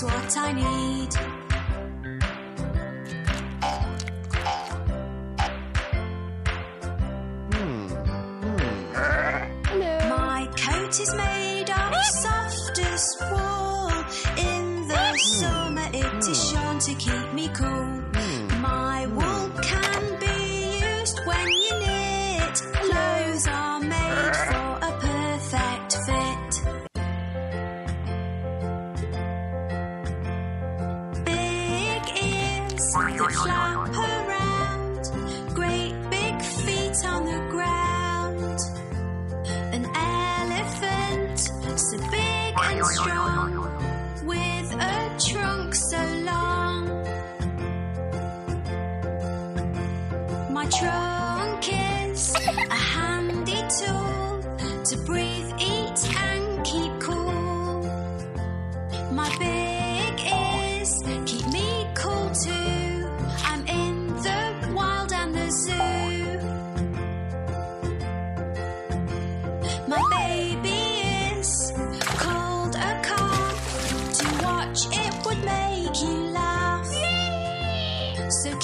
is what I need. My coat is made of softest wool. In the hmm. summer, it is hmm. shown that flap around, great big feet on the ground. An elephant, so big and strong, with a trunk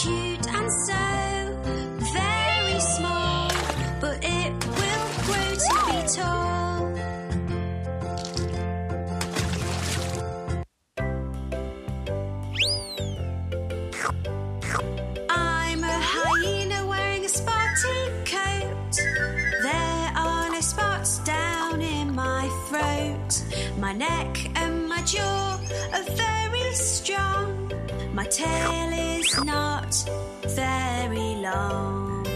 cute and so very small, but it will grow to be tall. I'm a hyena wearing a spotty coat. There are no spots down in my throat. My neck and my jaw are very strong. My tail is not very long.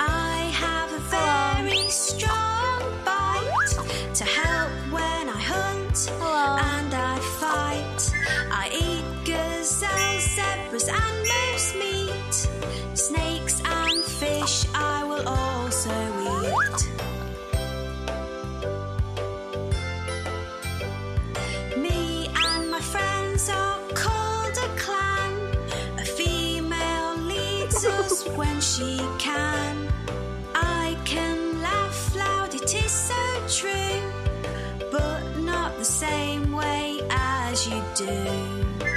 I have a very strong she can. I can laugh loud, it is so true, but not the same way as you do.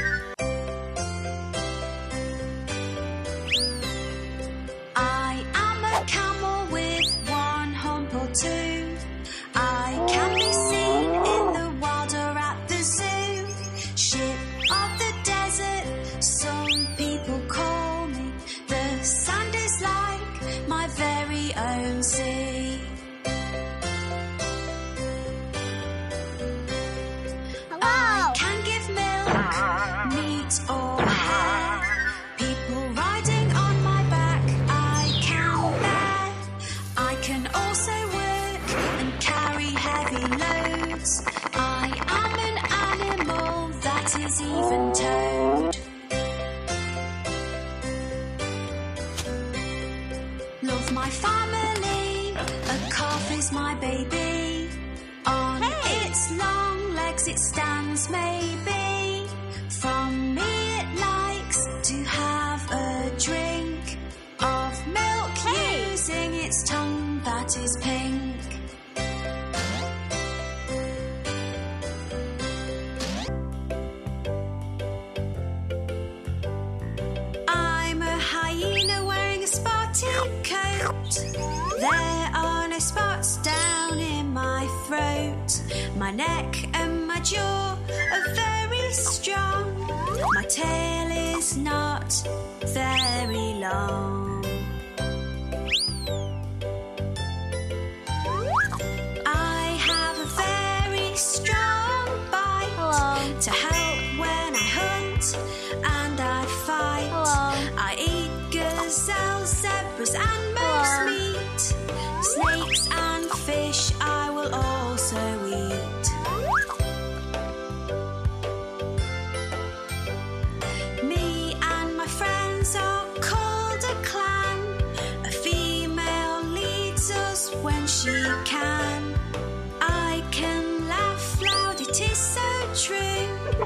Even toed. Love my family, a calf is my baby. On its long legs it stands, maybe. From me it likes to have a drink of milk using its tongue that is pink. There are no spots down in my throat. My neck and my jaw are very strong. My tail is not very long.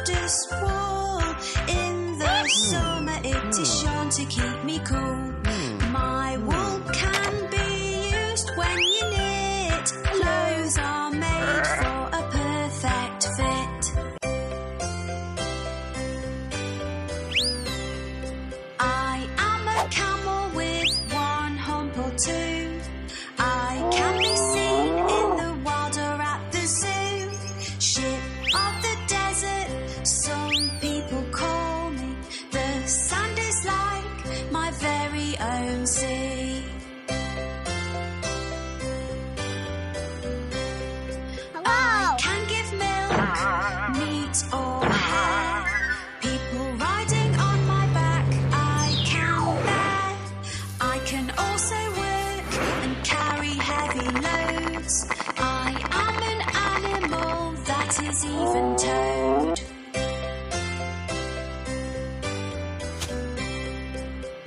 fastest wall in the summer. It is hmm. Chanticleer.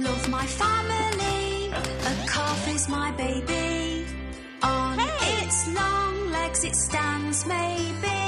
love my family. A calf is my baby. On hey. its long legs it stands, maybe.